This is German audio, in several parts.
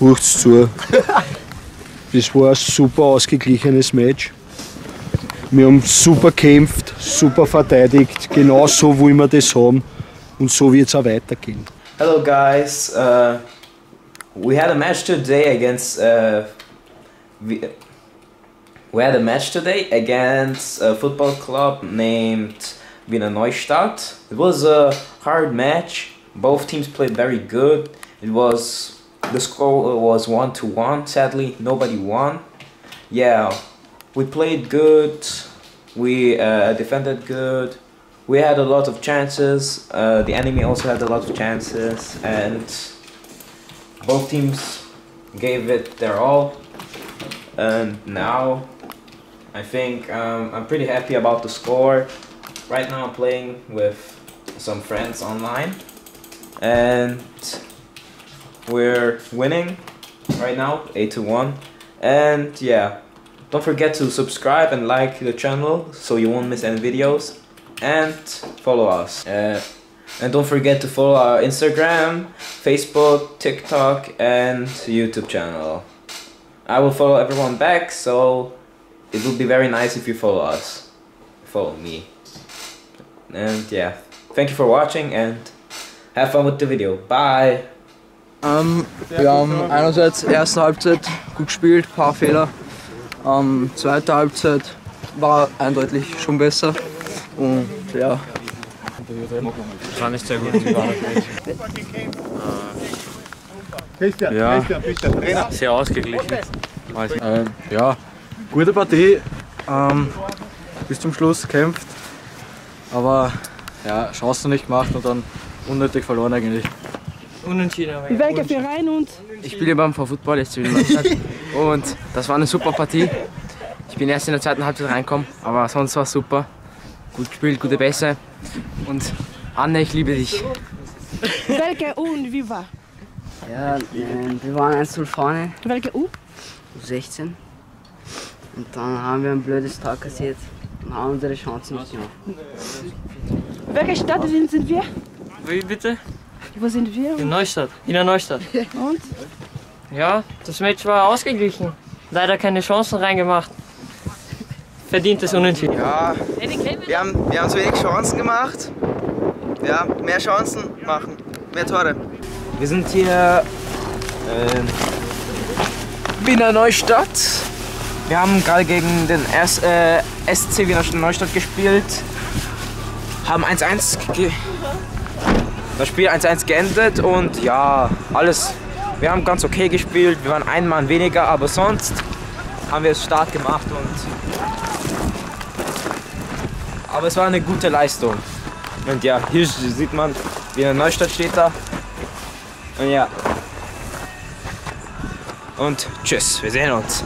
Hurcht's zu. Das war ein super ausgeglichenes Match. Wir haben super kämpft, super verteidigt, genau so wollen wir das haben und so wird es auch weitergehen. Hello guys, uh, we had a match today against uh, we, we had a match today against a football club named Wiener Neustadt. It was a hard match. Both teams played very good. It was the score was one to one. Sadly, nobody won. Yeah, we played good. We uh, defended good. We had a lot of chances. Uh, the enemy also had a lot of chances, and both teams gave it their all. And now, I think um, I'm pretty happy about the score. Right now, I'm playing with some friends online, and we're winning right now, eight to one. And yeah, don't forget to subscribe and like the channel so you won't miss any videos and follow us. Uh, and don't forget to follow our Instagram, Facebook, TikTok, and YouTube channel. I will follow everyone back, so it would be very nice if you follow us. Follow me. And yeah, thank you for watching and have fun with the video. Bye! Ähm, wir haben einerseits erste Halbzeit gut gespielt, paar Fehler. Ähm, zweite Halbzeit war eindeutig schon besser. Und ja. Das war nicht sehr gut. Christian, Ja. Christian, sehr ausgeglichen. Ähm, ja, gute Partie. Ähm, bis zum Schluss kämpft. Aber ja, Chancen nicht gemacht und dann unnötig verloren eigentlich. Unentschieden. Welcher Verein und Ich spiele beim V-Football jetzt in Neustadt. Und das war eine super Partie. Ich bin erst in der zweiten Halbzeit reingekommen, aber sonst war es super. Gut gespielt, gute Pässe. Und Anne, ich liebe dich. welcher U und wie war? Ja, äh, wir waren 1 vorne, Welcher U? 16. Und dann haben wir ein blödes Tor kassiert und haben unsere Chancen nicht gemacht. Welche Stadt sind, sind wir? Wie bitte? Wo sind wir? In Neustadt. In der Neustadt. Und? Ja, das Match war ausgeglichen. Leider keine Chancen reingemacht. Verdientes Unentschieden. Ja, wir haben, wir haben zu wenig Chancen gemacht. Ja, mehr Chancen machen, mehr Tore. Wir sind hier äh, Wiener Neustadt. Wir haben gerade gegen den S, äh, SC Wiener Neustadt gespielt. Haben 1-1 ge das Spiel 1-1 geendet und ja, alles. Wir haben ganz okay gespielt. Wir waren ein Mann weniger, aber sonst haben wir es stark gemacht und aber es war eine gute Leistung. Und ja, hier sieht man, Wiener Neustadt steht da. Und ja. Und tschüss, wir sehen uns.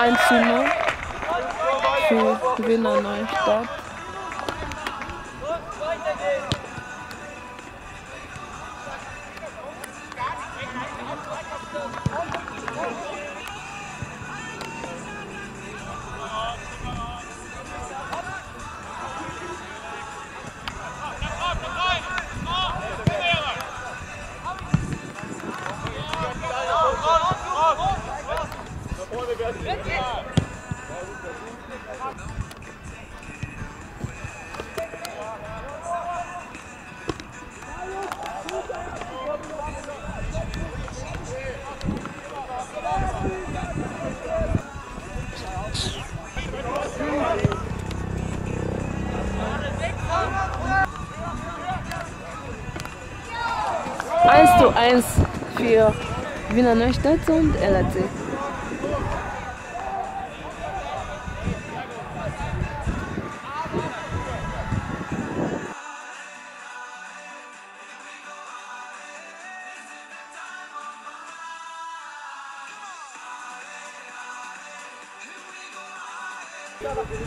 Eins zu 0 für Wiener Neustadt. zu 1 für Wiener Neustadt und LAC.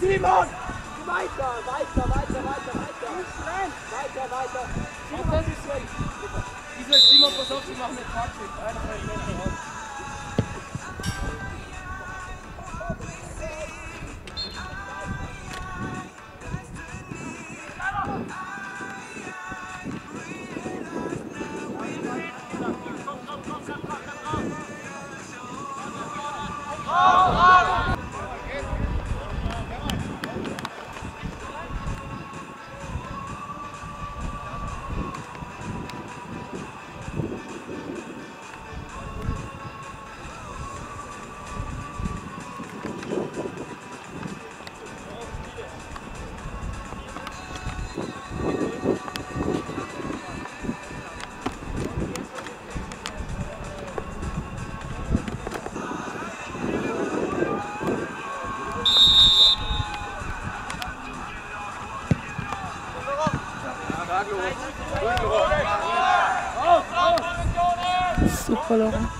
Simon! weiter, weiter, weiter, weiter, weiter. Weiter, weiter. Simon, pass auf, sie machen eine Taktik. Einer ich euch läuft raus. colorant.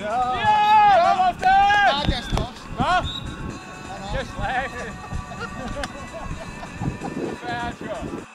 Ja! Ja!